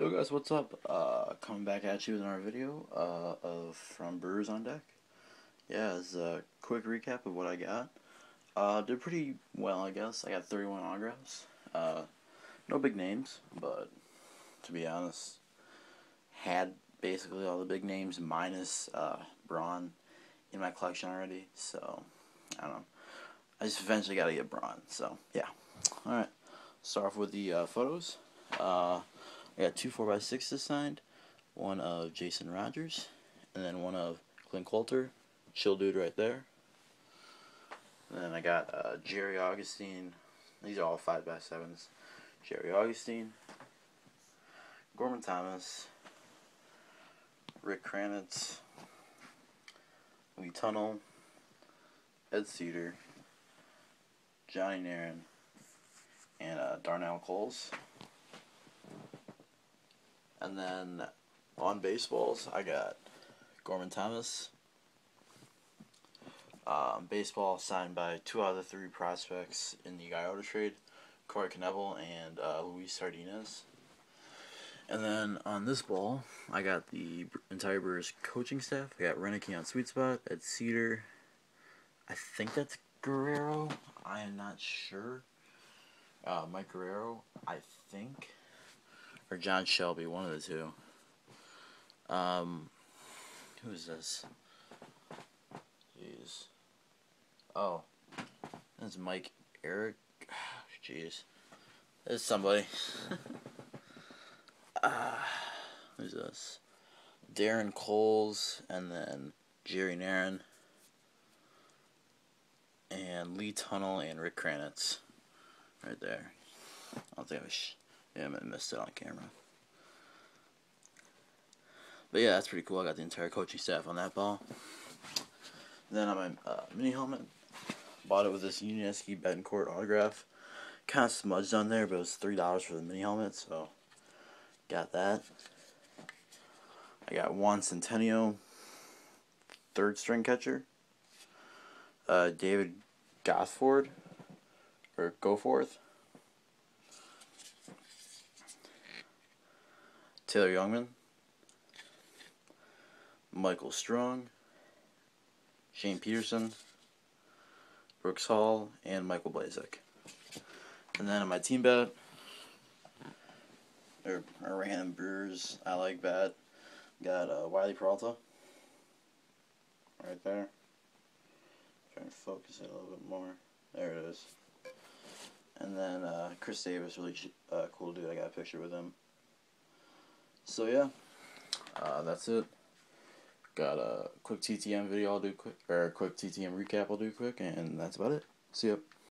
Yo guys, what's up? Uh, coming back at you with another video uh, of From Brewers on Deck. Yeah, it's a quick recap of what I got. Uh, did pretty well, I guess. I got 31 autographs. Uh, no big names, but to be honest, had basically all the big names minus uh, Braun in my collection already. So, I don't know. I just eventually got to get Braun. So, yeah. Alright. Start off with the uh, photos. Uh, I got two 4x6s signed, one of Jason Rogers, and then one of Clint Coulter, chill dude right there. And then I got uh, Jerry Augustine, these are all 5x7s. Jerry Augustine, Gorman Thomas, Rick Kranitz, Lee Tunnell, Ed Sedar, Johnny Narron, and uh, Darnell Coles. And then on baseballs, I got Gorman Thomas. Um, baseball signed by two out of the three prospects in the Iota trade, Corey Knebel and uh, Luis Sardinas. And then on this ball, I got the entire Brewers coaching staff. I got Roenicke on sweet spot, at Sedar. I think that's Guerrero. I am not sure. Uh, Mike Guerrero, I think or John Shelby, one of the two. Um, who is this? Jeez. Oh, that's Mike Eric. Jeez, there's somebody. uh, who's this? Darren Coles, and then Jerry Narron, and Lee Tunnell, and Rick Kranitz, right there. I don't think I was. Yeah, I missed it on camera. But yeah, that's pretty cool. I got the entire coaching staff on that ball. Then on my uh, mini helmet, bought it with this Yuniesky Betancourt autograph. Kind of smudged on there, but it was three dollars for the mini helmet, so got that. I got Juan Centeno, third string catcher. Uh, David Gothford, or Goforth. Taylor Jungmann, Michael Strong, Shane Peterson, Brooks Hall, and Michael Blazek. And then on my team bet, or a random Brewers I like bet, got uh, Wily Peralta right there. Trying to focus it a little bit more. There it is. And then uh, Chris Davis, really uh, cool dude. I got a picture with him. So yeah, uh, that's it. Got a quick TTM video I'll do quick, or a quick TTM recap I'll do quick, and that's about it. See ya.